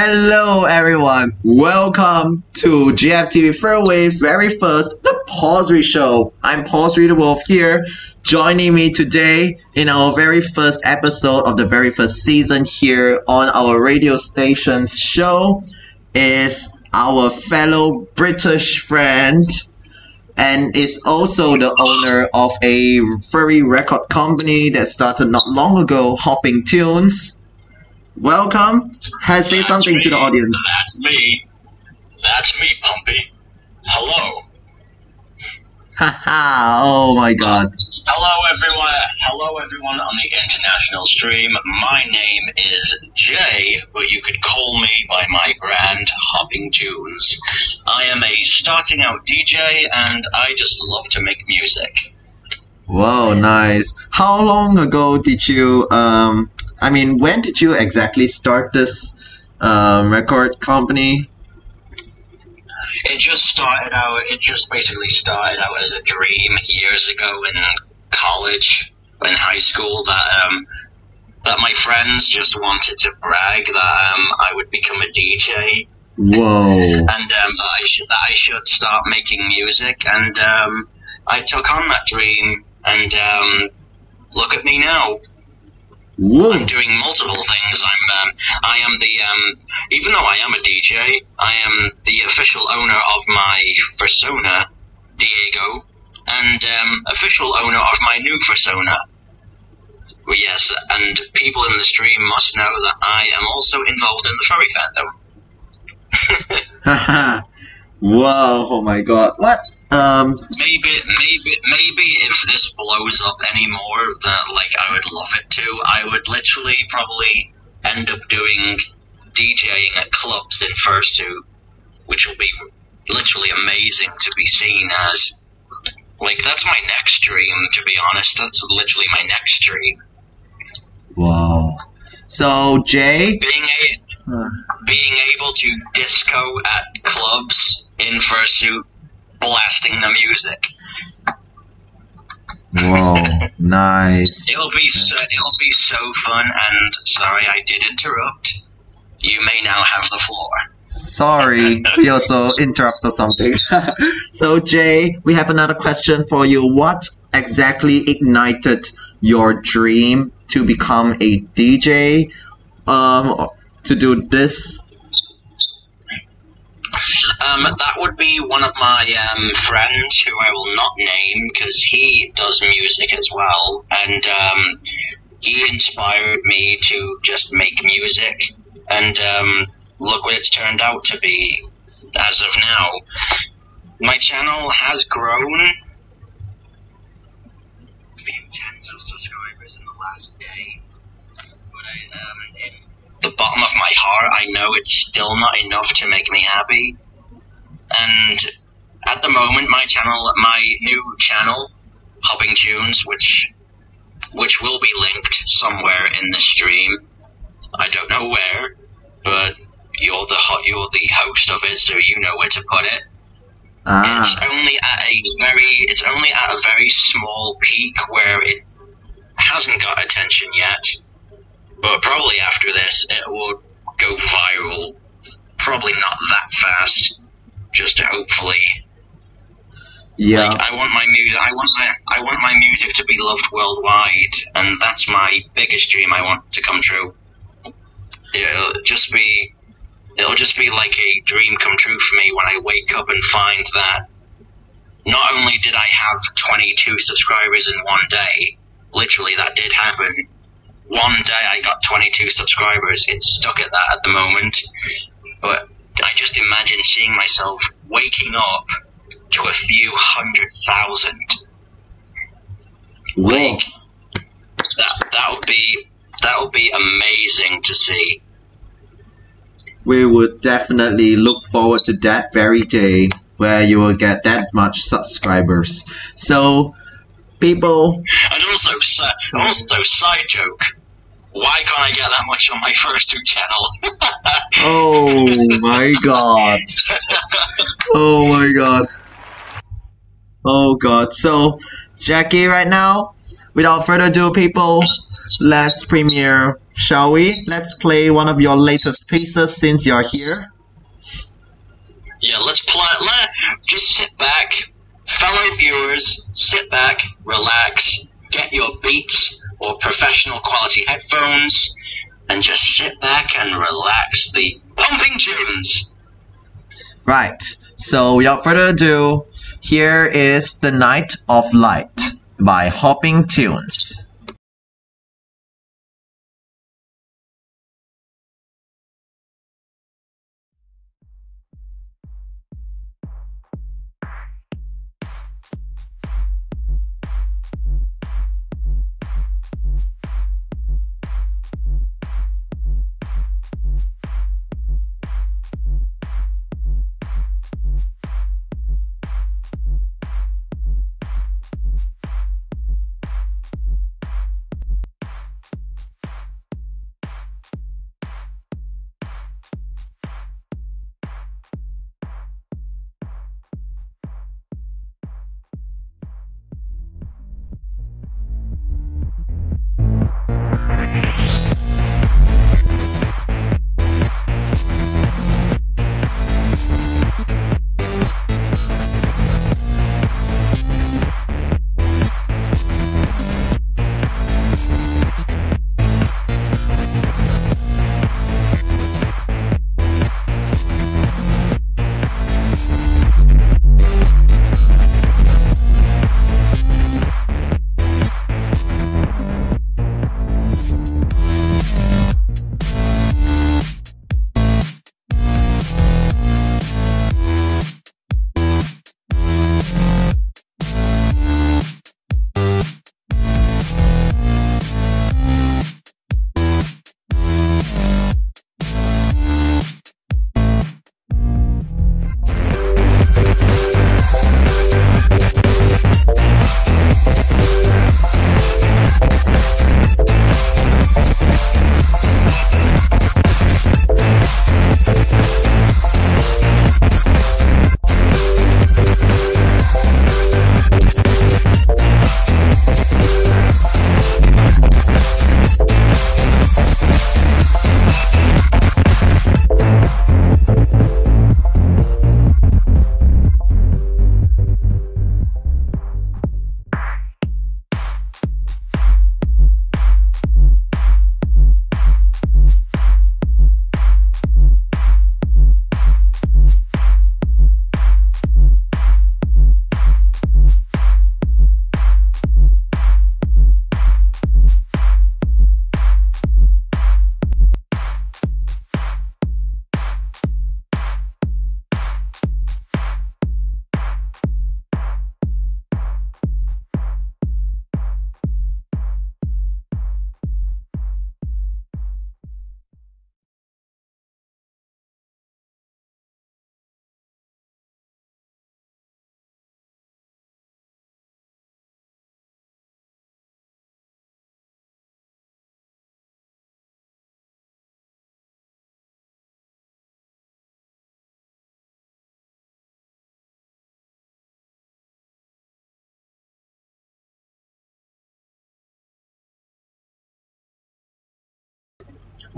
Hello everyone, welcome to GFTV FurWave's very first The Pawsry Show. I'm Pawsry the Wolf here. Joining me today in our very first episode of the very first season here on our radio station's show is our fellow British friend and is also the owner of a furry record company that started not long ago, Hopping Tunes. Welcome. Has say something me. to the audience. That's me. That's me, Pumpy. Hello. Haha, oh my god. Hello, everyone. Hello, everyone on the international stream. My name is Jay, but you could call me by my brand, Hopping Tunes. I am a starting out DJ, and I just love to make music. Whoa, nice. How long ago did you, um, I mean, when did you exactly start this um, record company? It just started out. It just basically started out as a dream years ago in college, in high school. That um, that my friends just wanted to brag that um, I would become a DJ, Whoa. and um, that I should that I should start making music. And um, I took on that dream, and um, look at me now. Whoa. I'm doing multiple things. I'm um, I am the um, even though I am a DJ, I am the official owner of my persona, Diego, and um, official owner of my new persona. Well, yes, and people in the stream must know that I am also involved in the furry fandom. Haha. Whoa, oh my god. What? Um, maybe, maybe, maybe if this blows up anymore, that like I would love it to, I would literally probably end up doing DJing at clubs in fursuit, which will be literally amazing to be seen as. Like that's my next dream, to be honest. That's literally my next dream. whoa. So, Jay? Being a being able to disco at clubs in fursuit, blasting the music. Whoa, nice. It'll be so, it'll be so fun. And sorry, I did interrupt. You may now have the floor. Sorry, we also interrupted something. so, Jay, we have another question for you. What exactly ignited your dream to become a DJ? Um, to do this? Um, that would be one of my um, friends who I will not name because he does music as well, and um, he inspired me to just make music. And um, look what it's turned out to be as of now. My channel has grown. Subscribers in the last day. But I, the bottom of my heart, I know it's still not enough to make me happy. And at the moment, my channel, my new channel, Hopping Tunes, which which will be linked somewhere in the stream. I don't know where, but you're the ho- you're the host of it, so you know where to put it. Ah. It's only at a very it's only at a very small peak where it hasn't got attention yet. But probably after this it will go viral. Probably not that fast. Just hopefully. yeah. Like I want my music I want my I want my music to be loved worldwide and that's my biggest dream I want to come true. It'll just be it'll just be like a dream come true for me when I wake up and find that not only did I have 22 subscribers in one day, literally that did happen. One day I got 22 subscribers. It's stuck at that at the moment. But I just imagine seeing myself waking up to a few hundred thousand. Whoa. Like that that would be that would be amazing to see. We would definitely look forward to that very day where you will get that much subscribers. So, people, And also, also side joke. Why can't I get that much on my first two channel? oh my god. Oh my god. Oh god. So, Jackie, right now, without further ado, people, let's premiere, shall we? Let's play one of your latest pieces since you're here. Yeah, let's play. Let just sit back, fellow viewers. Sit back, relax, get your Beats or professional quality headphones, and just sit back and relax. The pumping tunes. Right. So without further ado, here is The Night of Light by Hopping Tunes.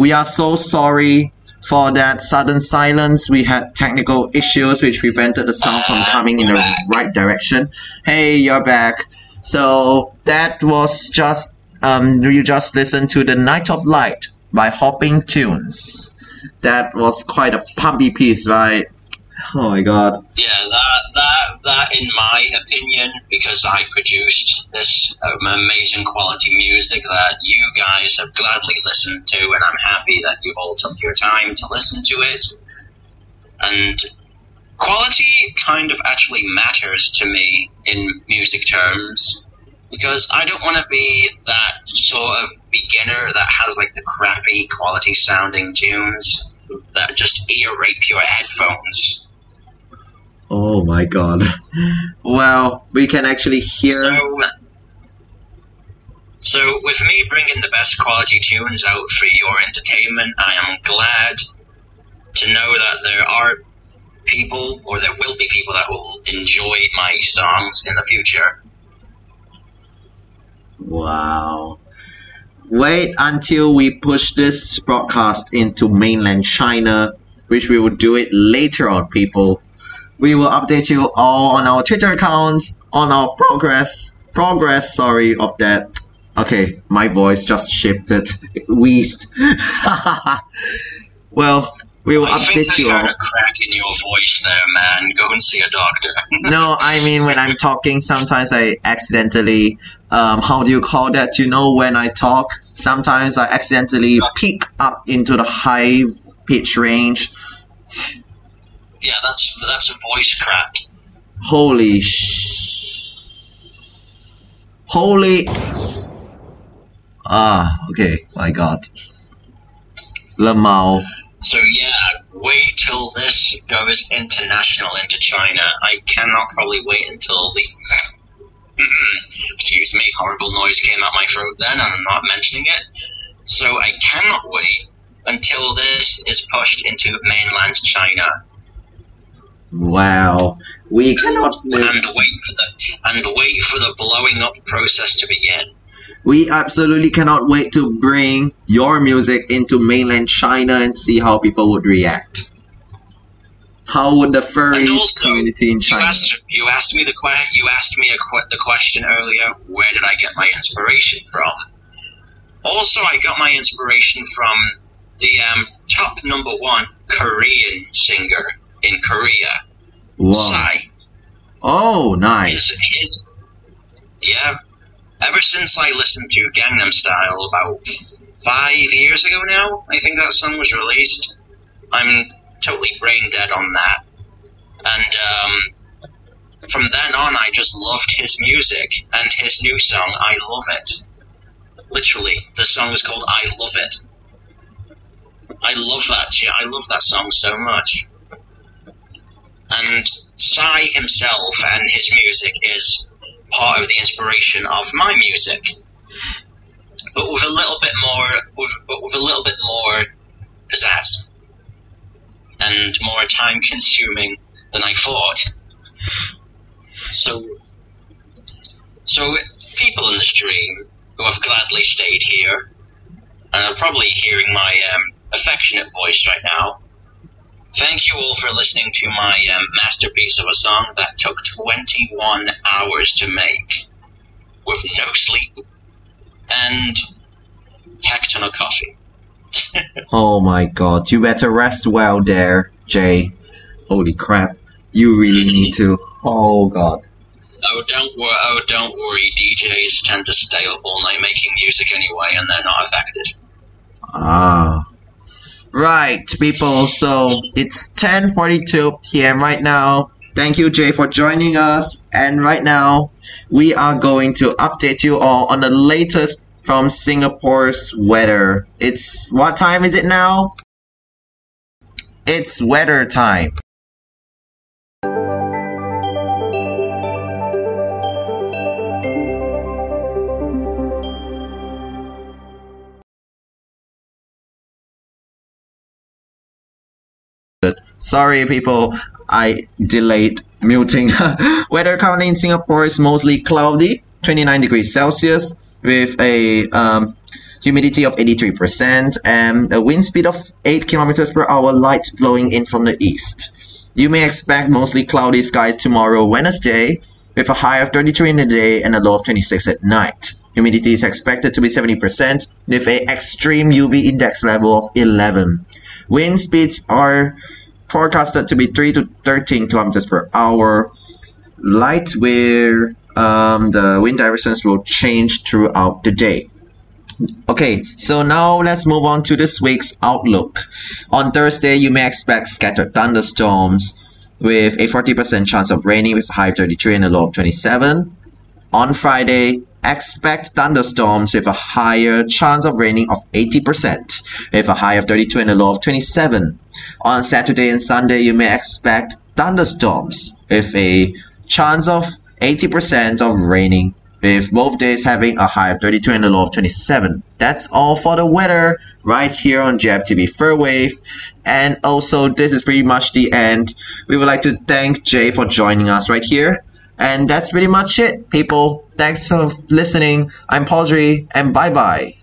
We are so sorry for that sudden silence. We had technical issues which prevented the sound from coming in the right direction. Hey, you're back. So that was just um you just listened to The Night of Light by Hopping Tunes. That was quite a pumpy piece, right? Oh my god. Yeah, that that that, in my opinion, because I produced this um, amazing quality music that you guys have gladly listened to, and I'm happy that you all took your time to listen to it. And quality kind of actually matters to me in music terms because I don't want to be that sort of beginner that has like the crappy quality sounding tunes that just ear rape your headphones. Oh my god. Well, we can actually hear. So, so with me bringing the best quality tunes out for your entertainment, I am glad to know that there are people, or there will be people that will enjoy my songs in the future. Wow. wait until we push this broadcast into mainland China, which we will do it later on, people. We will update you all on our Twitter accounts, on our progress, progress, sorry, of that. Okay, my voice just shifted, wheezed. well, we will I update you all. a crack in your voice there, man. Go and see a doctor. No, I mean when I'm talking, sometimes I accidentally, um, how do you call that? You know, when I talk, sometimes I accidentally peak up into the high pitch range. Yeah, that's that's a voice crack. Holy sh! Holy! Ah, okay, my God. Lamau. So yeah, wait till this goes international into China. I cannot probably wait until the excuse me, horrible noise came out my throat then, and I'm not mentioning it. So I cannot wait until this is pushed into mainland China Wow. We cannot wait. and wait for the and wait for the blowing up process to begin. We absolutely cannot wait to bring your music into mainland China and see how people would react. How would the furries community in you China? asked you asked me the que- you asked me a que- the question earlier. Where did I get my inspiration from? Also, I got my inspiration from the um, top number one Korean singer in Korea, Wow. Psy. Oh, His, nice. his, yeah. Ever since I listened to Gangnam Style about five years ago now, I think that song was released. I'm totally brain dead on that. And um, from then on, I just loved his music and his new song, I Love It. Literally, the song is called I Love It. I love that. Yeah, I love that song so much. And Psy himself and his music is part of the inspiration of my music, but with a little bit more, with, but with a little bit more pizzazz and more time consuming than I thought. So, so people in the stream who have gladly stayed here and are probably hearing my um, affectionate voice right now. Thank you all for listening to my um, masterpiece of a song that took 21 hours to make, with no sleep and heck ton of coffee. Oh my god. You better rest well there, Jay. Holy crap. You really need to. Oh god. Oh, don't worry. Oh, don't worry. DJs tend to stay up all night making music anyway, and they're not affected. Ah. Right, people. So it's 10:42 p.m. right now. Thank you, Jay, for joining us. And right now, we are going to update you all on the latest from Singapore's weather. It's what time is it now? It's weather time. Sorry, people, I delayed muting. Weather currently in Singapore is mostly cloudy, 29 degrees Celsius, with a um, humidity of 83% and a wind speed of 8 kilometers per hour, light blowing in from the east. You may expect mostly cloudy skies tomorrow, Wednesday, with a high of 33 in the day and a low of 26 at night. Humidity is expected to be 70% with an extreme UV index level of 11. Wind speeds are forecasted to be 3 to 13 kilometers per hour. Light where um, the wind directions will change throughout the day. Okay, so now let's move on to this week's outlook. On Thursday, you may expect scattered thunderstorms with a 40% chance of raining with high of 33 and a low of 27. On Friday, expect thunderstorms with a higher chance of raining of 80% with a high of 32 and a low of 27. On Saturday and Sunday, you may expect thunderstorms with a chance of 80% of raining with both days having a high of 32 and a low of 27. That's all for the weather right here on Jab TV FurWave. And also, this is pretty much the end. We would like to thank Jay for joining us right here. And that's pretty much it, people. Thanks for listening. I'm Paul Dre, and bye bye.